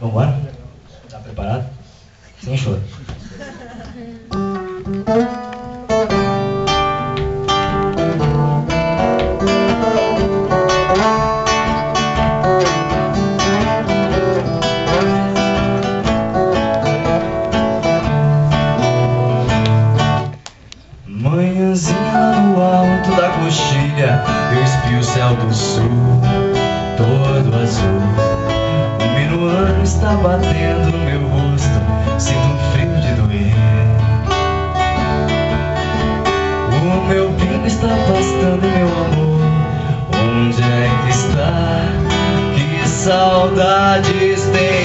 Vambora? Tá preparado? Sem choro. Manhãzinha no alto da coxilha Eu espio o céu do sul Todo azul está batendo no meu rosto Sinto um frio de doer. O meu pino está pastando meu amor. Onde é que está? Que saudades tenho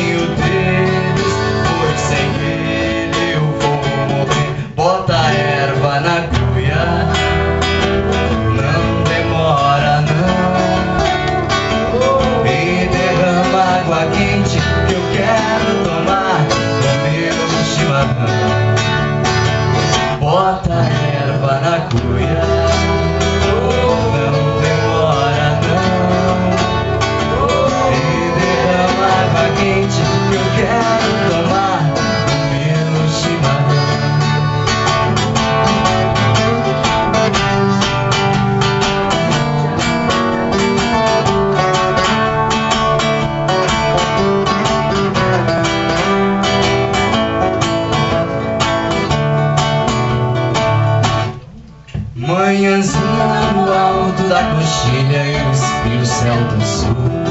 manhãzinha no alto da coxilha eu espio o céu do sul.